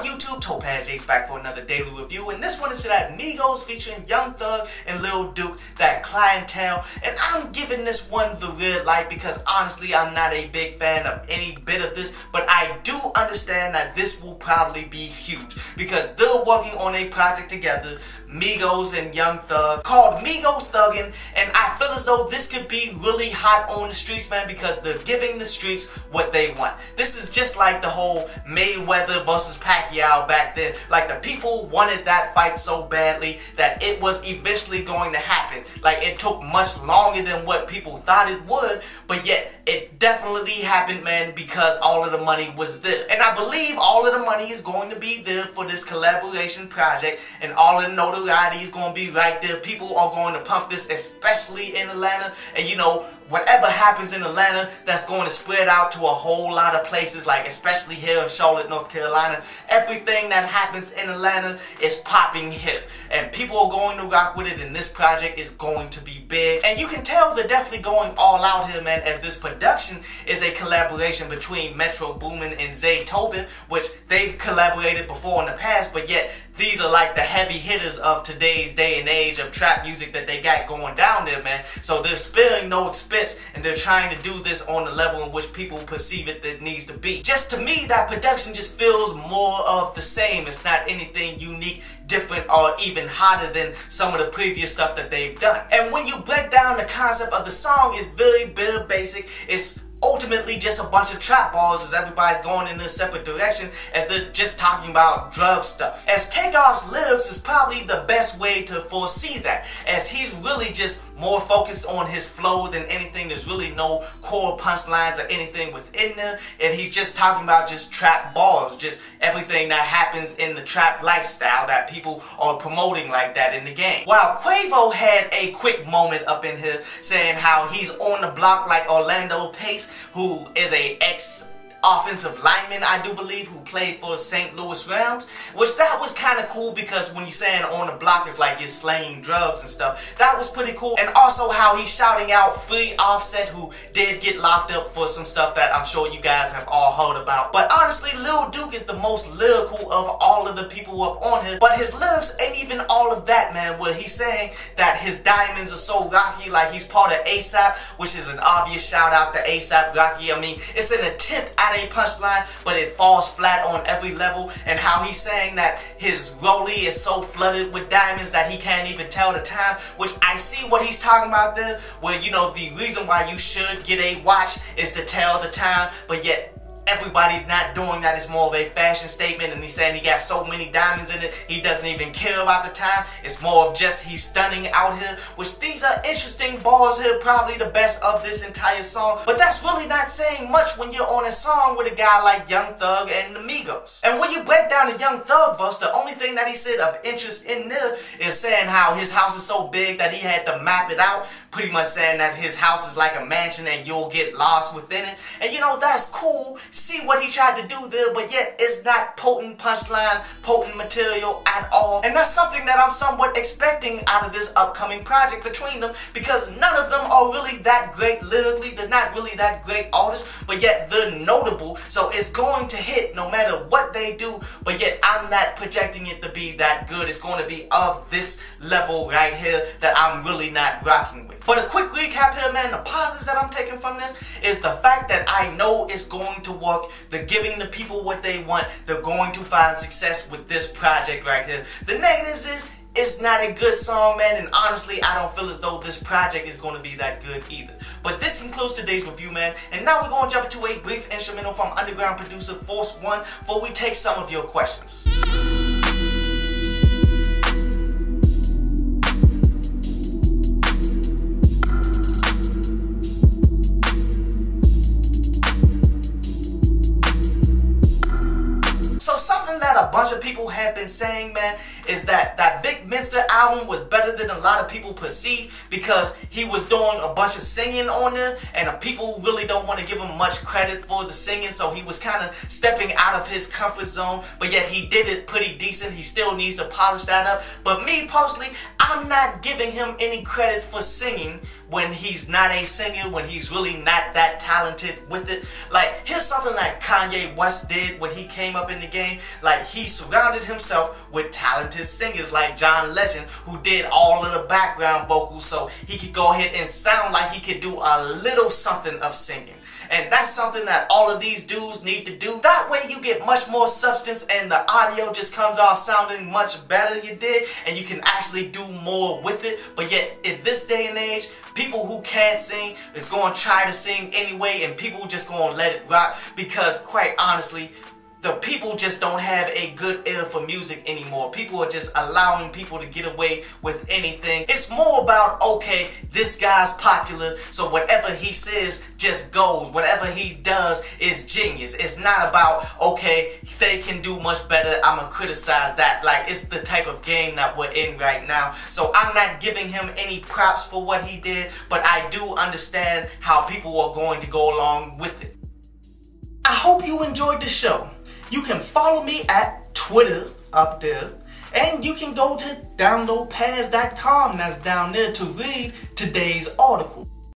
up YouTube? Topaz Yates back for another daily review and this one is to that Migos featuring Young Thug and Lil Duke, that clientele. And I'm giving this one the red light because honestly I'm not a big fan of any bit of this, but I do understand that this will probably be huge because they're working on a project together Migos and Young Thug called Migos Thuggin' and I feel as though this could be really hot on the streets man because they're giving the streets what they want. This is just like the whole Mayweather versus Pacquiao back then. Like the people wanted that fight so badly that it was eventually going to happen. Like it took much longer than what people thought it would but yet it definitely happened man because all of the money was there. And I believe all of the money is going to be there for this collaboration project and all of the notoriety is going to be right there. People are going to pump this, especially in Atlanta. And you know, whatever happens in Atlanta, that's going to spread out to a whole lot of places, like especially here in Charlotte, North Carolina. Everything that happens in Atlanta is popping here. And people are going to rock with it, and this project is going to be big. And you can tell they're definitely going all out here, man, as this production is a collaboration between Metro Boomin and Zaytoven, which they've collaborated before in the past, but yet these are like the heavy hitters of today's day and age of trap music that they got going down there, man. So they're sparing no expense and they're trying to do this on the level in which people perceive it that needs to be. Just to me, that production just feels more of the same. It's not anything unique different or even hotter than some of the previous stuff that they've done. And when you break down the concept of the song, it's very, very basic. It's ultimately just a bunch of trap balls as everybody's going in a separate direction as they're just talking about drug stuff. As Takeoff's lyrics is probably the best way to foresee that as he's really just more focused on his flow than anything. There's really no core punchlines or anything within there and he's just talking about just trap balls, just everything that happens in the trap lifestyle that people are promoting like that in the game. While Quavo had a quick moment up in here saying how he's on the block like Orlando Pace who is a ex offensive lineman, I do believe, who played for St. Louis Rams, which that was kind of cool because when you're saying on the block, it's like you're slaying drugs and stuff. That was pretty cool. And also how he's shouting out free Offset, who did get locked up for some stuff that I'm sure you guys have all heard about. But honestly, Lil Duke is the most lyrical of all of the people up on here. But his lyrics ain't even all of that, man, where he's saying that his diamonds are so rocky, like he's part of ASAP, which is an obvious shout out to ASAP Rocky. I mean, it's an attempt at a punchline, but it falls flat on every level. And how he's saying that his rollie is so flooded with diamonds that he can't even tell the time, which I see what he's talking about there, where, you know, the reason why you should get a watch is to tell the time, but yet everybody's not doing that. It's more of a fashion statement and he's saying he got so many diamonds in it, he doesn't even care about the time. It's more of just he's stunning out here, which these are interesting bars here, probably the best of this entire song. But that's really not saying much when you're on a song with a guy like Young Thug and the Migos. And when you break down the Young Thug verse, the only thing that he said of interest in there is saying how his house is so big that he had to map it out, pretty much saying that his house is like a mansion and you'll get lost within it. And you know, that's cool see what he tried to do there, but yet it's not potent punchline, potent material at all. And that's something that I'm somewhat expecting out of this upcoming project between them because none of them are really that great lyrically. They're not really that great artists, but yet they're notable. So it's going to hit no matter what they do, but yet I'm not projecting it to be that good. It's going to be of this level right here that I'm really not rocking with. But a quick recap here, man, the positives that I'm taking from this is the fact that I know it's going to work. They're giving the people what they want. They're going to find success with this project right here. The negatives is it's not a good song, man, and honestly, I don't feel as though this project is going to be that good either. But this concludes today's review, man, and now we're going to jump into a brief instrumental from underground producer Force One before we take some of your questions. That a bunch of people have been saying, man, is that that Vic Mensa album was better than a lot of people perceive because he was doing a bunch of singing on there and people really don't want to give him much credit for the singing so he was kind of stepping out of his comfort zone but yet he did it pretty decent. He still needs to polish that up. But me personally, I'm not giving him any credit for singing when he's not a singer, when he's really not that talented with it. Like, here's something that Kanye West did when he came up in the game. Like he surrounded himself with talented singers like John Legend who did all of the background vocals so he could go ahead and sound like he could do a little something of singing. And that's something that all of these dudes need to do. That way you get much more substance and the audio just comes off sounding much better than you did and you can actually do more with it. But yet in this day and age, people who can't sing is going to try to sing anyway and people just going to let it rock because quite honestly, the people just don't have a good ear for music anymore. People are just allowing people to get away with anything. It's more about, okay, this guy's popular, so whatever he says just goes. Whatever he does is genius. It's not about, okay, they can do much better, I'm gonna criticize that. Like, it's the type of game that we're in right now. So I'm not giving him any props for what he did, but I do understand how people are going to go along with it. I hope you enjoyed the show. You can follow me at Twitter up there. And you can go to downlopaz.com that's down there to read today's article.